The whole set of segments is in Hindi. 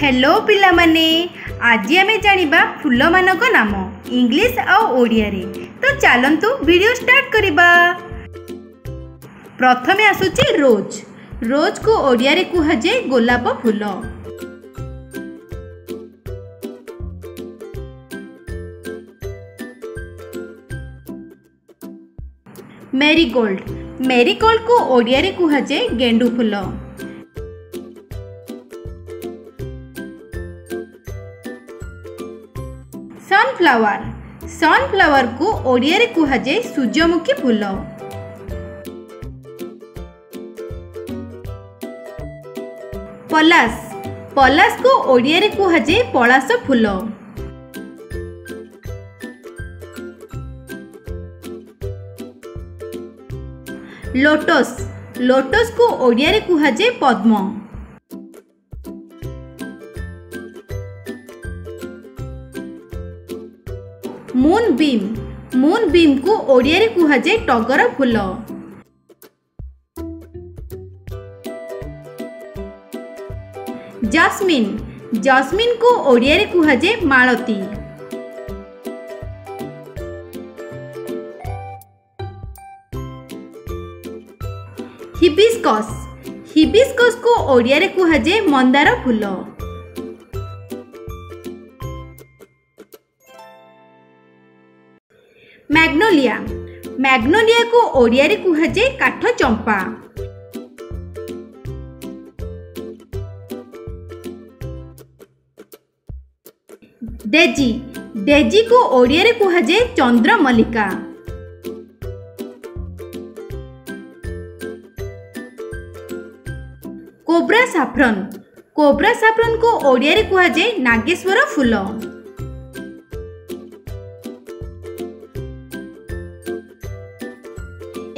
हेलो पाने आज आम जानवा फूल मान नाम इंग्लीश आड़िया तो चलतु भिड स्टार्ट करवा प्रथम आसूच रोज रोज को ओडिया कहुए गोलाप फूल मेरीगोल्ड मेरीगोल्ड को ओडिया कहुए गेंडु फूल सनफ्लावर सनफ्लावर को ओडिया रे जाए सूर्यमुखी फूल पलाश पलाश को ओडिया रे जाए पलाश फूल लोटस लोटस को ओडिया रे जाए पद्म ମୁନ୍ ବିମ୍ ମୁନ୍ ବିମ୍କୁ ଓଡ଼ିଆରେ କୁହାଯାଏ ଟଗର ଫୁଲ ଜସ୍ମିନ୍ ଜସ୍ମିନ୍କୁ ଓଡ଼ିଆରେ କୁହାଯାଏ ମାଳତୀ ହିବିସ୍କସ୍ ହିବିସ୍କସ୍କୁ ଓଡ଼ିଆରେ କୁହାଯାଏ ମନ୍ଦାର ଫୁଲ ମ୍ୟାଗ୍ନୋଲିଆ ମ୍ୟାଗ୍ନୋଲିଆକୁ ଓଡ଼ିଆରେ କୁହାଯାଏ କାଠ ଚମ୍ପା ଡେଜି ଡେଜିକୁ ଓଡ଼ିଆରେ କୁହାଯାଏ ଚନ୍ଦ୍ରମଲ୍ଲିକା କୋବ୍ରା ସାଫ୍ରନ୍ କୋବ୍ରା ସାଫ୍ରନ୍କୁ ଓଡ଼ିଆରେ କୁହାଯାଏ ନାଗେଶ୍ୱର ଫୁଲ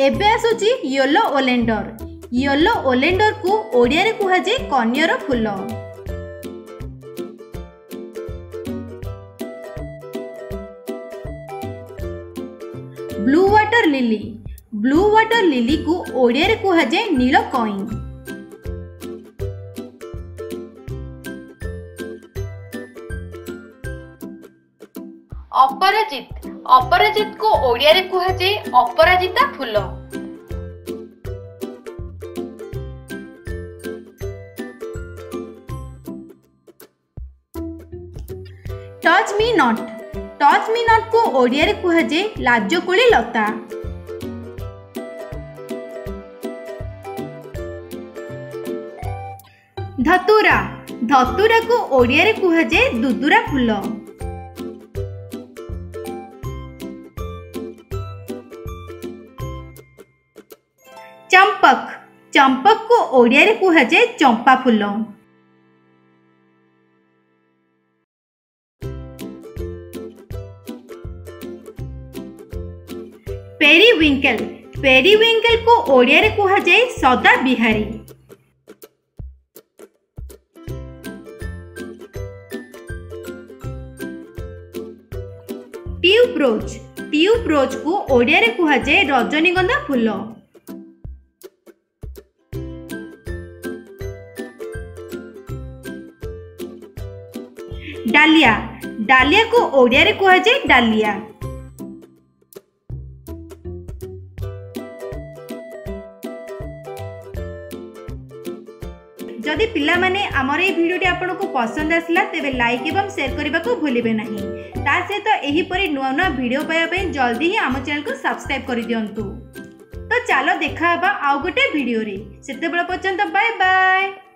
ଏବେ ଆସୁଛି ୟେଲୋ ଓଲେଣ୍ଡର ୟେଲୋ ଓଲେଣ୍ଡରକୁ ଓଡ଼ିଆରେ କୁହାଯାଏ କନ୍ୟାର ଫୁଲ blue water lily blue water ଲିଲିକୁ ଓଡ଼ିଆରେ କୁହାଯାଏ ନୀଳ କଇଁ ଅପରାଜିତ ଅପରାଜିତକୁ ଓଡ଼ିଆରେ କୁହାଯାଏ ଅପରାଜିତା ଫୁଲ touch me not touch me ନଟ୍କୁ ଓଡ଼ିଆରେ କୁହାଯାଏ ଲାଜକୁଳି ଲତା ଧତୁରା ଧତୁରାକୁ ଓଡ଼ିଆରେ କୁହାଯାଏ ଦୁଦୁରା ଫୁଲ चंपक चंपक को ओडिया कहा जाए चंपा फूल पेरीविंकल पेरीविंकल को ओडिया कहा जाए सदा बिहारी ट्यूब ब्रोज ट्यूब ब्रोज को ओडिया कहा जाए रजनीगंधा फूल ଡାଲିଆ ଡାଲିଆକୁ ଓଡ଼ିଆରେ କୁହାଯାଏ ଡାଲିଆ ଯଦି ପିଲାମାନେ ଆମର ଏହି ଭିଡ଼ିଓଟି ଆପଣଙ୍କୁ ପସନ୍ଦ ଆସିଲା ତେବେ ଲାଇକ୍ ଏବଂ ସେୟାର କରିବାକୁ ଭୁଲିବେ ନାହିଁ ତା ସହିତ ଏହିପରି ନୂଆ ନୂଆ ଭିଡ଼ିଓ ପାଇବା ପାଇଁ ଜଲ୍ଦି ହିଁ ଆମ ଚ୍ୟାନେଲକୁ ସବସ୍କ୍ରାଇବ୍ କରିଦିଅନ୍ତୁ ତ ଚାଲ ଦେଖା ହେବା ଆଉ ଗୋଟେ ଭିଡ଼ିଓରେ ସେତେବେଳେ ପର୍ଯ୍ୟନ୍ତ ବାଏ ବାଏ